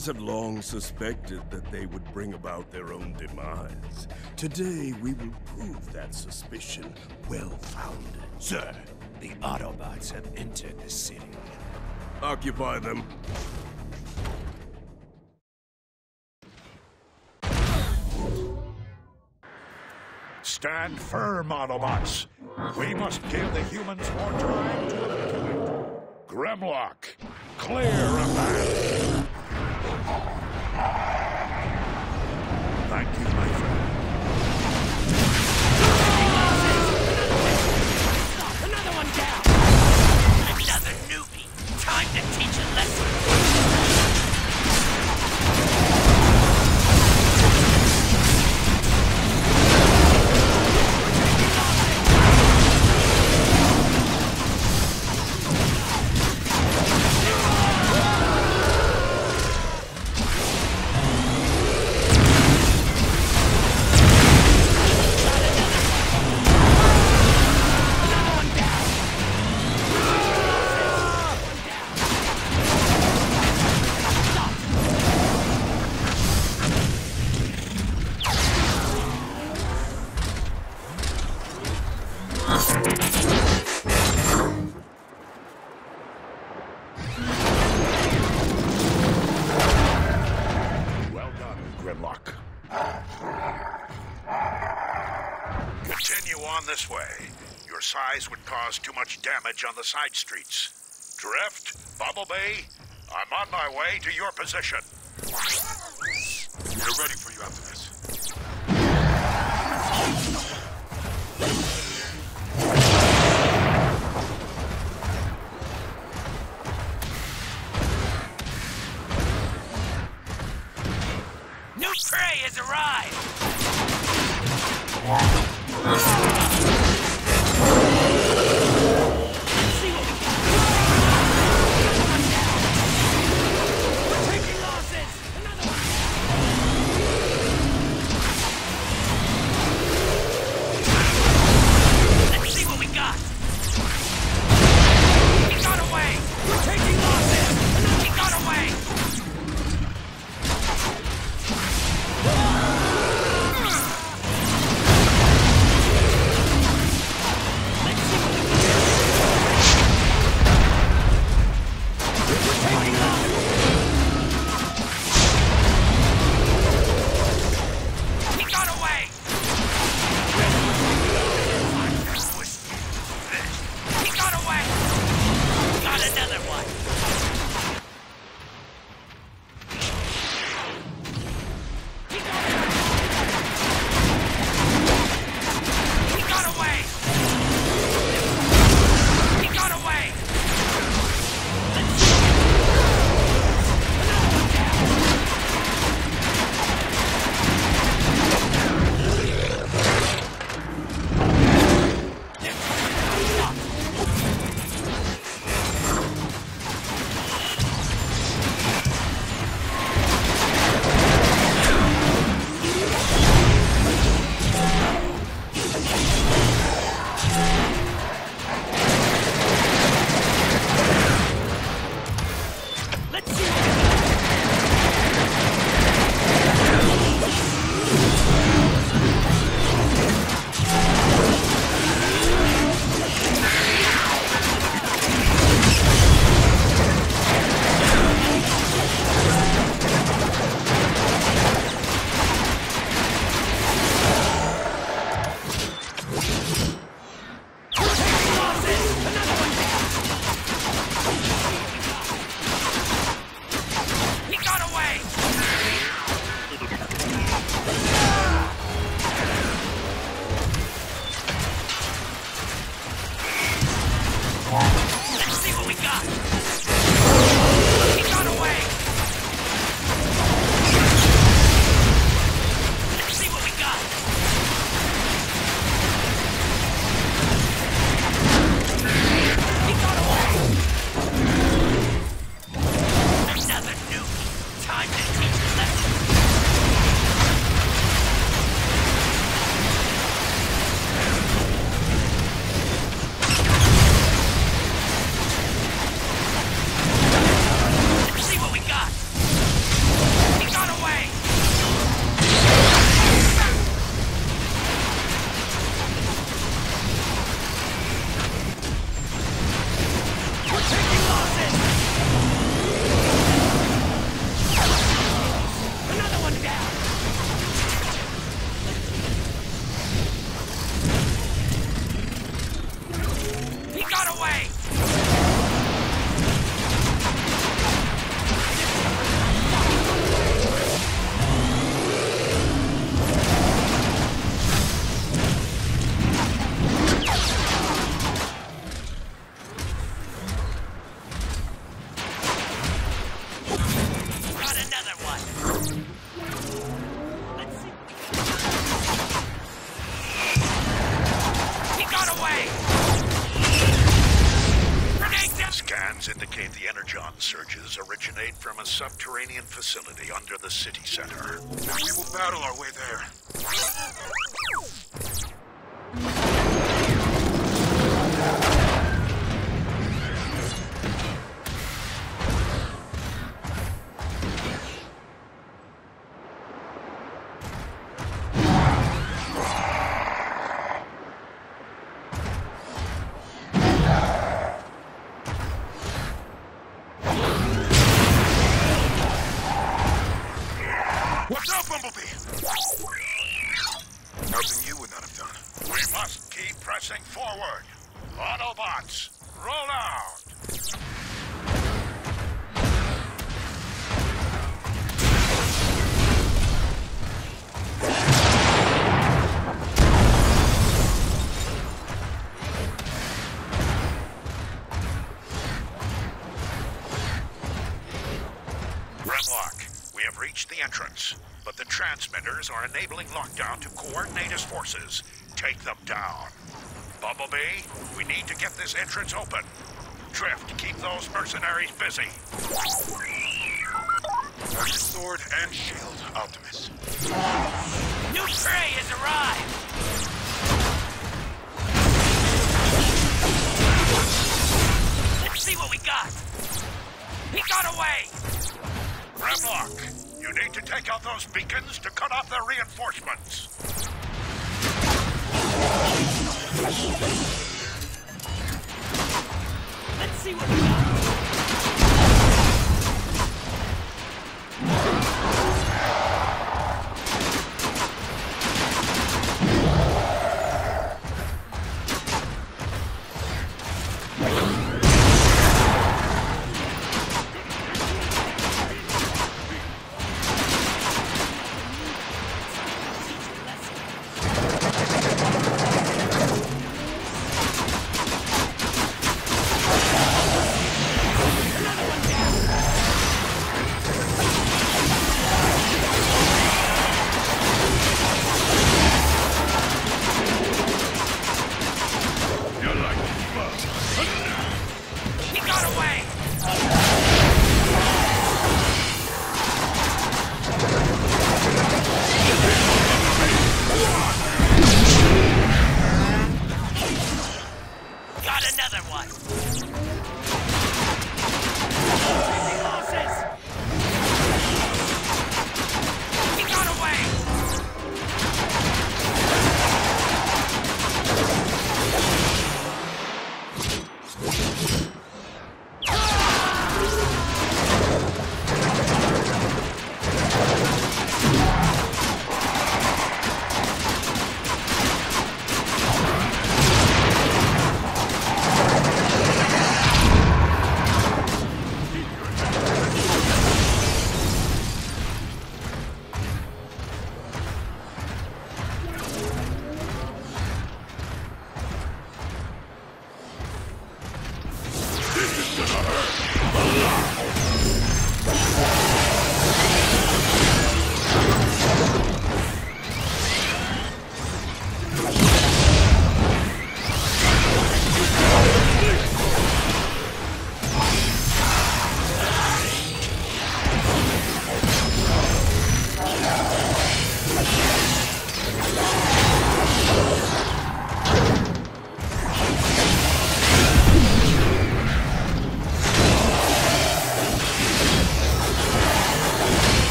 humans have long suspected that they would bring about their own demise. Today, we will prove that suspicion well-founded. Sir, the Autobots have entered the city. Occupy them. Stand firm, Autobots. We must give the humans more time to evacuate. Grimlock, clear of that. Size would cause too much damage on the side streets. Drift, Bumblebee, I'm on my way to your position. We're ready for you away! Indicate the energon surges originate from a subterranean facility under the city center. We will battle our way there. Nothing you would not have done. We must keep pressing forward. Autobots, roll out! Grimlock, we have reached the entrance, but the transmitters are enabling lockdown to coordinate his forces. Take them down. Bumblebee, we need to get this entrance open. Drift, keep those mercenaries busy. Sword and shield, Optimus. New prey has arrived! Let's see what we got! He got away! Grimlock, you need to take out those beacons to cut off their reinforcements. Let's see what we got!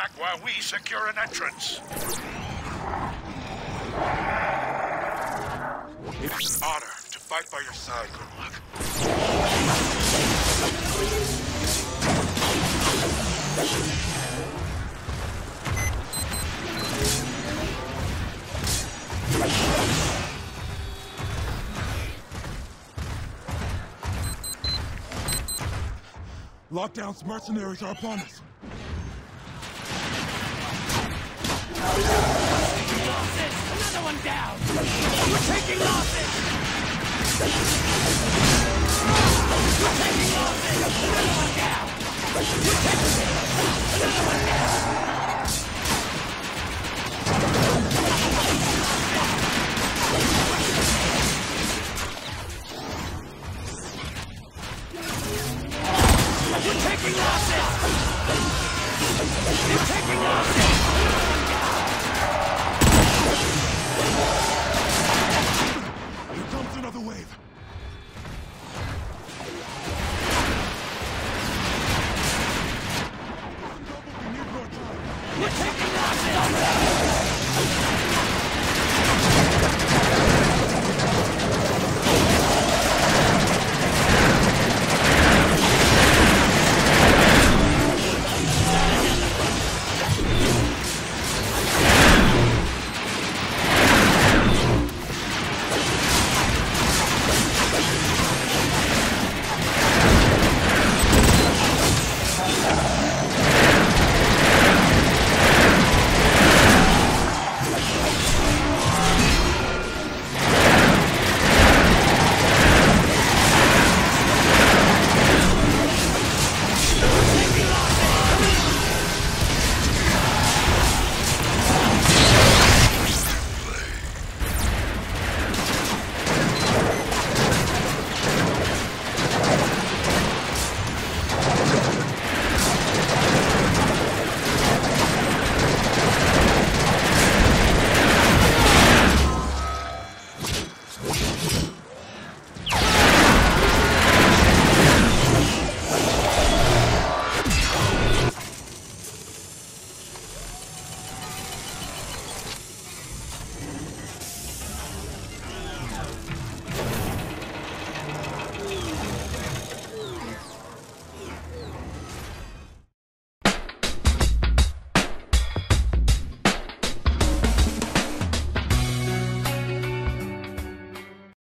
Back while we secure an entrance. It's an honor to fight by your side, Grimlock. Lockdown's mercenaries are upon us. Down! We're taking losses! We're taking losses! Another one down! We're taking... Another one down!